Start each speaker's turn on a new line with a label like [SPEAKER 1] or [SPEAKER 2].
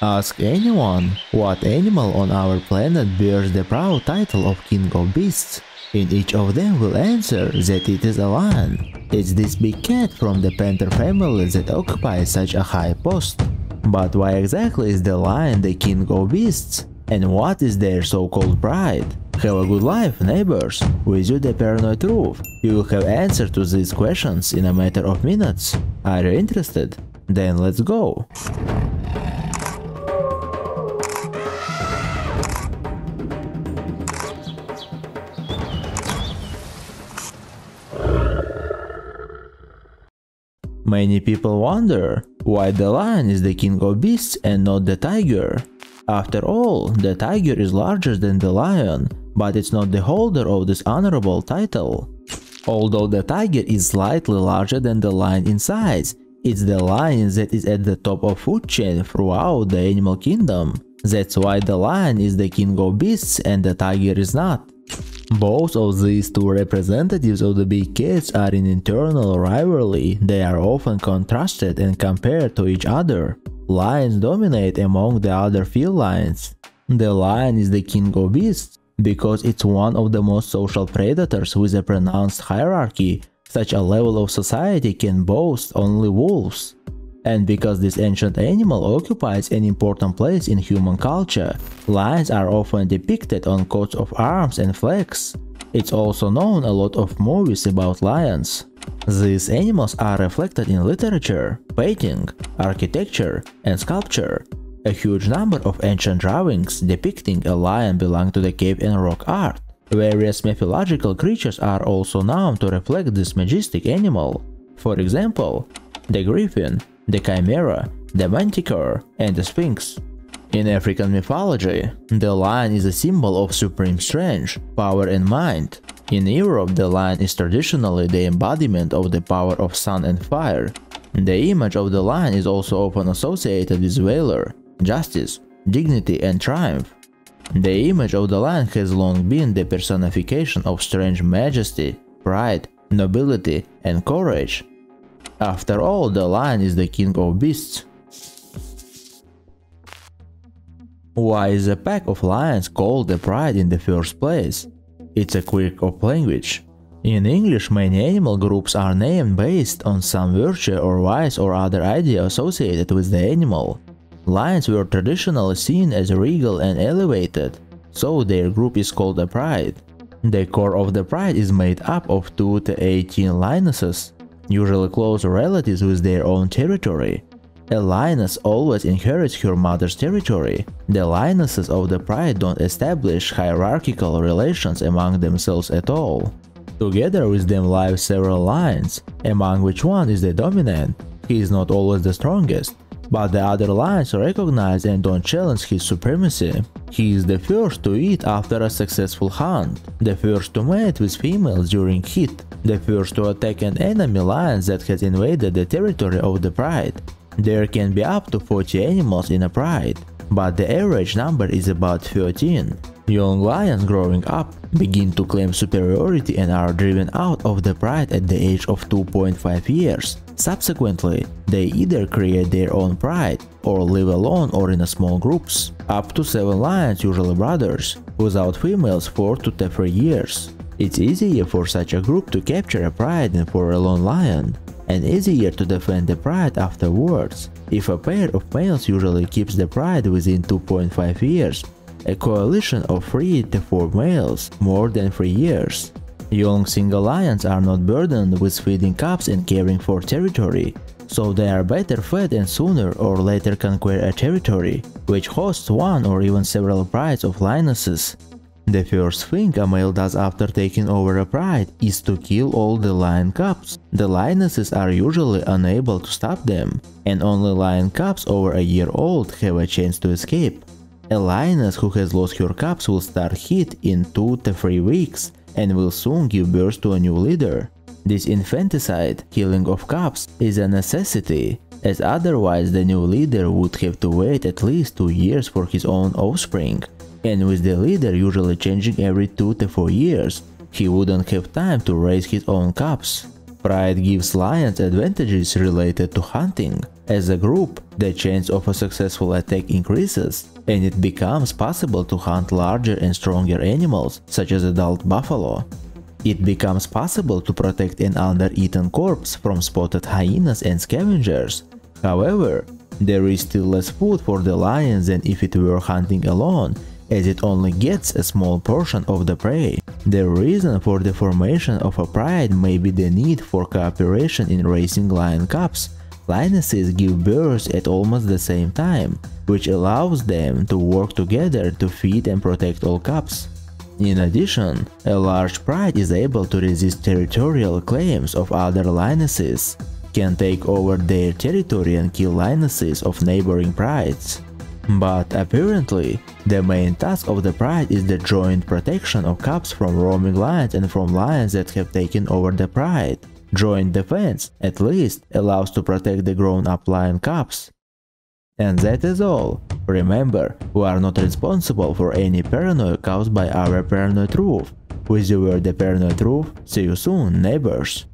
[SPEAKER 1] Ask anyone what animal on our planet bears the proud title of King of Beasts, and each of them will answer that it is a lion. It's this big cat from the panther family that occupies such a high post. But why exactly is the lion the king of beasts? And what is their so-called pride? Have a good life, neighbors. With you the paranoid truth. You will have answer to these questions in a matter of minutes. Are you interested? Then let's go. Many people wonder why the lion is the king of beasts and not the tiger. After all, the tiger is larger than the lion, but it's not the holder of this honorable title. Although the tiger is slightly larger than the lion in size, it's the lion that is at the top of food chain throughout the animal kingdom. That's why the lion is the king of beasts and the tiger is not. Both of these two representatives of the big cats are in internal rivalry, they are often contrasted and compared to each other. Lions dominate among the other felines. The lion is the king of beasts because it's one of the most social predators with a pronounced hierarchy. Such a level of society can boast only wolves. And because this ancient animal occupies an important place in human culture, lions are often depicted on coats of arms and flags. It's also known a lot of movies about lions. These animals are reflected in literature, painting, architecture, and sculpture. A huge number of ancient drawings depicting a lion belong to the cave and rock art. Various mythological creatures are also known to reflect this majestic animal. For example, the griffin, the chimera, the manticore, and the sphinx. In African mythology, the lion is a symbol of supreme strength, power and mind. In Europe, the lion is traditionally the embodiment of the power of sun and fire. The image of the lion is also often associated with valor, justice, dignity and triumph. The image of the lion has long been the personification of strange majesty, pride, nobility and courage, after all, the lion is the king of beasts. Why is a pack of lions called the pride in the first place? It's a quirk of language. In English, many animal groups are named based on some virtue or vice or other idea associated with the animal. Lions were traditionally seen as regal and elevated, so their group is called a pride. The core of the pride is made up of 2 to 18 lionesses, usually close relatives with their own territory. A lioness always inherits her mother's territory. The lionesses of the pride don't establish hierarchical relations among themselves at all. Together with them live several lions, among which one is the dominant. He is not always the strongest, but the other lions recognize and don't challenge his supremacy. He is the first to eat after a successful hunt, the first to mate with females during heat, the first to attack an enemy lion that has invaded the territory of the pride. There can be up to 40 animals in a pride, but the average number is about 13. Young lions growing up begin to claim superiority and are driven out of the pride at the age of 2.5 years. Subsequently, they either create their own pride or live alone or in small groups. Up to 7 lions, usually brothers, without females 4 to 3 years. It's easier for such a group to capture a pride than for a lone lion, and easier to defend the pride afterwards. If a pair of males usually keeps the pride within 2.5 years, a coalition of 3 to 4 males more than 3 years. Young single lions are not burdened with feeding cubs and caring for territory, so they are better fed and sooner or later conquer a territory, which hosts one or even several prides of lionesses. The first thing a male does after taking over a pride is to kill all the lion cubs. The lionesses are usually unable to stop them, and only lion cubs over a year old have a chance to escape. A lioness who has lost her cubs will start heat in 2 to 3 weeks and will soon give birth to a new leader. This infanticide, killing of cubs, is a necessity, as otherwise the new leader would have to wait at least 2 years for his own offspring and with the leader usually changing every 2 to 4 years, he wouldn't have time to raise his own cubs. Pride gives lions advantages related to hunting. As a group, the chance of a successful attack increases, and it becomes possible to hunt larger and stronger animals, such as adult buffalo. It becomes possible to protect an under-eaten corpse from spotted hyenas and scavengers. However, there is still less food for the lions than if it were hunting alone, as it only gets a small portion of the prey. The reason for the formation of a pride may be the need for cooperation in raising lion cubs. Lionesses give birth at almost the same time, which allows them to work together to feed and protect all cubs. In addition, a large pride is able to resist territorial claims of other lionesses, can take over their territory and kill lionesses of neighboring prides. But apparently, the main task of the pride is the joint protection of cubs from roaming lions and from lions that have taken over the pride. Joint defense, at least, allows to protect the grown-up lion cubs. And that is all. Remember, we are not responsible for any paranoia caused by our paranoid truth. With you were the paranoid truth, see you soon, neighbors.